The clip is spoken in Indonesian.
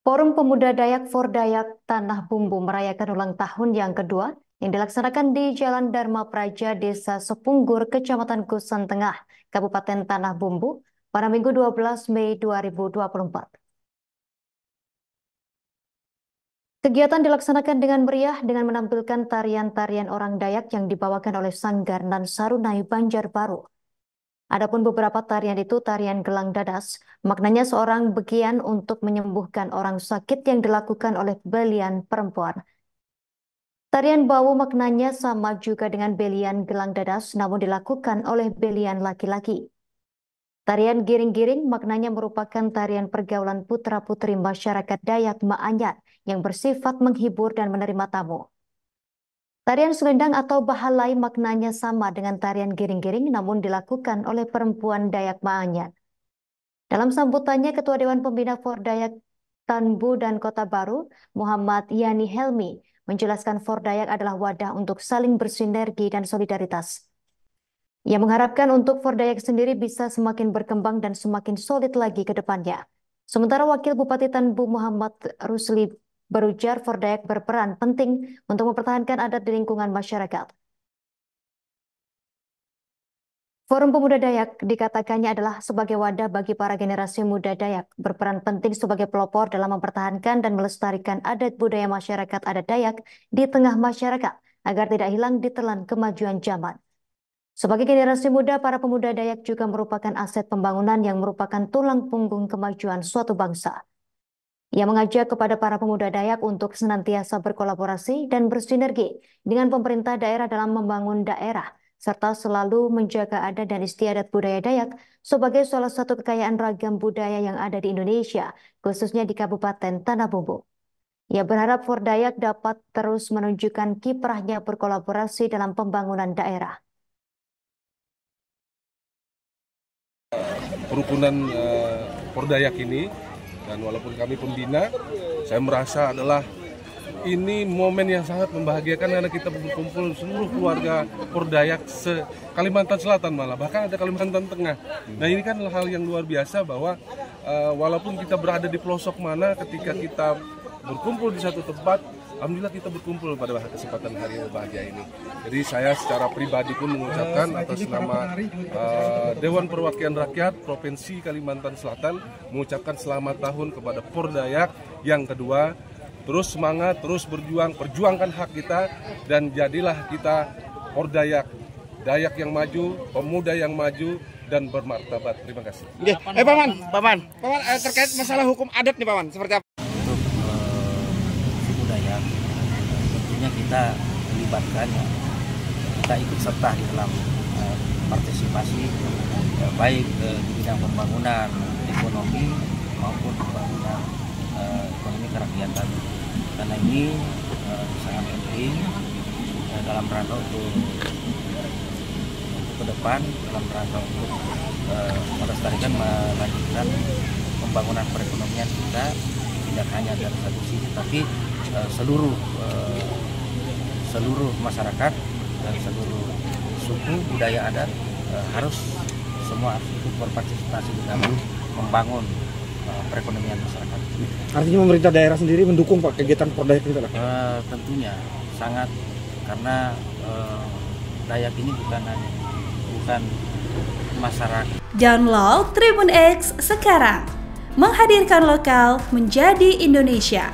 Forum Pemuda Dayak For Dayak Tanah Bumbu merayakan ulang tahun yang kedua yang dilaksanakan di Jalan Dharma Praja, Desa Sepunggur, Kecamatan Kusan Tengah, Kabupaten Tanah Bumbu pada Minggu 12 Mei 2024. Kegiatan dilaksanakan dengan meriah dengan menampilkan tarian-tarian orang Dayak yang dibawakan oleh Sanggar dan Sarunai Banjarbaru. Adapun beberapa tarian itu tarian gelang dadas, maknanya seorang begian untuk menyembuhkan orang sakit yang dilakukan oleh belian perempuan. Tarian bau maknanya sama juga dengan belian gelang dadas namun dilakukan oleh belian laki-laki. Tarian giring-giring maknanya merupakan tarian pergaulan putra-putri masyarakat Dayak Maanyat yang bersifat menghibur dan menerima tamu. Tarian selendang atau bahalai maknanya sama dengan tarian giring-giring namun dilakukan oleh perempuan Dayak Maanyan. Dalam sambutannya, Ketua Dewan Pembina For Dayak Tanbu dan Kota Baru, Muhammad Yani Helmi, menjelaskan For Dayak adalah wadah untuk saling bersinergi dan solidaritas. Ia mengharapkan untuk For Dayak sendiri bisa semakin berkembang dan semakin solid lagi ke depannya. Sementara Wakil Bupati Tanbu Muhammad Rusli berujar Fordayak berperan penting untuk mempertahankan adat di lingkungan masyarakat. Forum Pemuda Dayak dikatakannya adalah sebagai wadah bagi para generasi muda Dayak, berperan penting sebagai pelopor dalam mempertahankan dan melestarikan adat budaya masyarakat adat Dayak di tengah masyarakat agar tidak hilang ditelan kemajuan zaman. Sebagai generasi muda, para pemuda Dayak juga merupakan aset pembangunan yang merupakan tulang punggung kemajuan suatu bangsa. Ia mengajak kepada para pemuda Dayak untuk senantiasa berkolaborasi dan bersinergi dengan pemerintah daerah dalam membangun daerah, serta selalu menjaga adat dan istiadat budaya Dayak sebagai salah satu kekayaan ragam budaya yang ada di Indonesia, khususnya di Kabupaten Tanah Bumbu. Ia berharap For Dayak dapat terus menunjukkan kiprahnya berkolaborasi dalam pembangunan daerah. Perukunan uh, For Dayak ini dan walaupun kami pembina, saya merasa adalah ini momen yang sangat membahagiakan karena kita berkumpul seluruh keluarga Pordayak se Kalimantan Selatan malah bahkan ada Kalimantan Tengah. Nah ini kan hal yang luar biasa bahwa uh, walaupun kita berada di pelosok mana ketika kita berkumpul di satu tempat Alhamdulillah kita berkumpul pada kesempatan hari yang bahagia ini. Jadi saya secara pribadi pun mengucapkan atas nama uh, Dewan Perwakilan Rakyat Provinsi Kalimantan Selatan mengucapkan selamat tahun kepada Pordayak yang kedua. Terus semangat, terus berjuang, perjuangkan hak kita dan jadilah kita Pordayak, Dayak yang maju, pemuda yang maju, dan bermartabat. Terima kasih. Eh, Paman, Paman, Paman, eh, terkait masalah hukum adat nih, Paman, seperti apa? tentunya kita melibatkan kita ikut serta di dalam uh, partisipasi uh, baik uh, di bidang pembangunan ekonomi maupun pembangunan uh, ekonomi kerakyatan. Karena ini sangat penting uh, dalam rangka untuk ke depan dalam rangka untuk melestarikan melanjutkan pembangunan perekonomian kita tidak hanya dari satu sisi tapi uh, seluruh uh, seluruh masyarakat dan seluruh suku budaya adat uh, harus semua ikut berpartisipasi di dalam membangun uh, perekonomian masyarakat. Artinya pemerintah daerah sendiri mendukung pak kegiatan Pordayak itu lah? Uh, tentunya sangat karena uh, Dayak ini bukan hanya bukan masyarakat. Download Tribun X sekarang menghadirkan lokal menjadi Indonesia.